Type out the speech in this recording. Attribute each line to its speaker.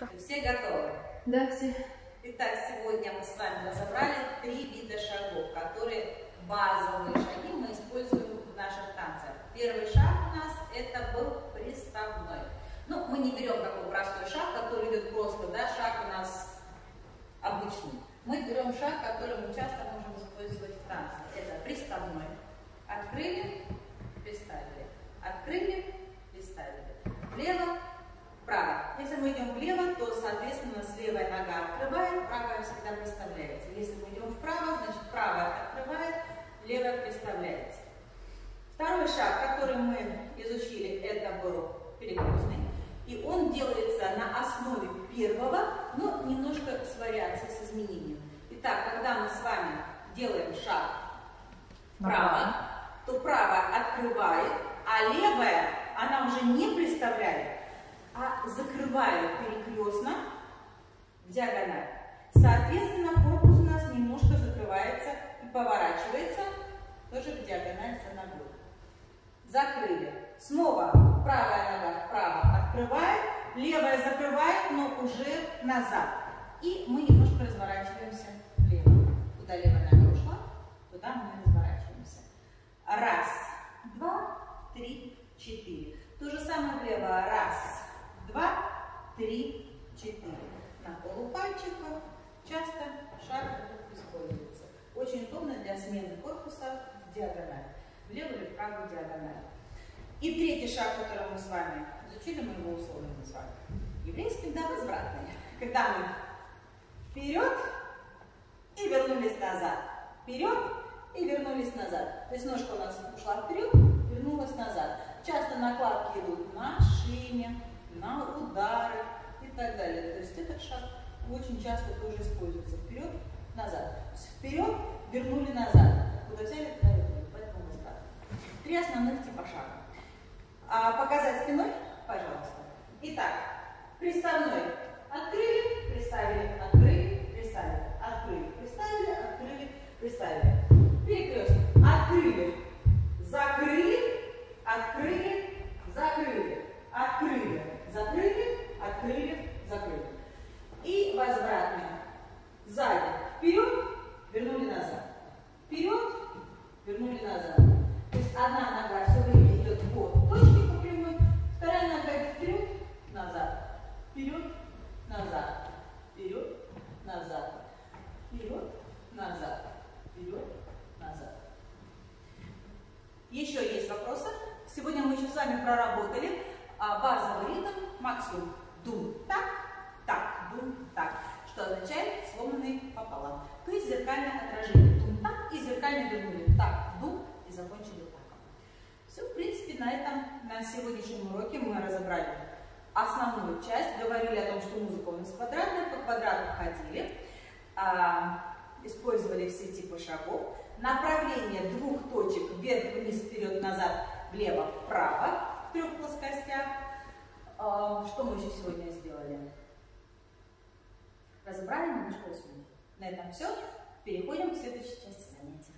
Speaker 1: Все.
Speaker 2: Все готовы?
Speaker 3: Да, все.
Speaker 2: Итак, сегодня мы с вами разобрали три вида шагов, которые базовые шаги мы используем в наших танцах. Первый шаг у нас это был приставной. Ну, мы не берем такой простой шаг, который идет просто, да, шаг у нас обычный. Мы берем шаг, который мы часто можем использовать в танце. Это приставной. Открыли, приставили. Открыли, приставили. Влево, вправо. Если мы идем влево, то, соответственно, с левая нога открывает, правая всегда представляется. Если мы идем вправо, значит, правая открывает, левая представляется. Второй шаг, который мы изучили, это был перекрестный. И он делается на основе первого, но немножко с вариацией, с изменением. Итак, когда мы с вами делаем шаг вправо, то правая открывает, а левая, она уже не представляет, а закрывает перекрестно в диагональ. Соответственно, поворачивается тоже в диагональ за ногой. Закрыли. Снова правая нога вправо открывает, левая закрывает, но уже назад. И мы немножко разворачиваемся влево. Куда левая нога ушла, туда мы разворачиваемся. Раз, два, три, четыре. То же самое влево. Раз, два, три, четыре. На полупальчиках часто шаг используется. Смены корпуса в диагональ. Влево или вправо диагональ. И третий шаг, который мы с вами изучили, мы его условно назвали. Еврейский, да, возвратный. Когда мы вперед и вернулись назад. Вперед и вернулись назад. То есть ножка у нас ушла вперед, вернулась назад. Часто накладки идут на шине, на удары и так далее. То есть этот шаг очень часто тоже используется. Вперед, назад. Вперед, вернули назад. Куда взяли, туда вернули. Поэтому возврат. Три основных типа шага. А показать спиной, пожалуйста. Итак, приставной. Открыли, вперед, назад, вперед, назад, вперед, назад, вперед, назад. Еще есть вопросы? Сегодня мы еще с вами проработали а, базовый ритм максимум. Дум так, так, дум так, что означает сломанный пополам. То есть зеркальное отражение. Дум так и зеркально вернули. Так, дум и закончили так. Все, в принципе, на этом, на сегодняшнем уроке мы разобрали основную часть, говорили о том, что музыка у нас квадратная, по квадрату ходили, а, использовали все типы шагов, направление двух точек вверх, вниз, вперед, назад, влево, вправо в трех плоскостях. А, что мы еще сегодня сделали? Разобрали немножко рисунок. На этом все. Переходим к следующей части занятия.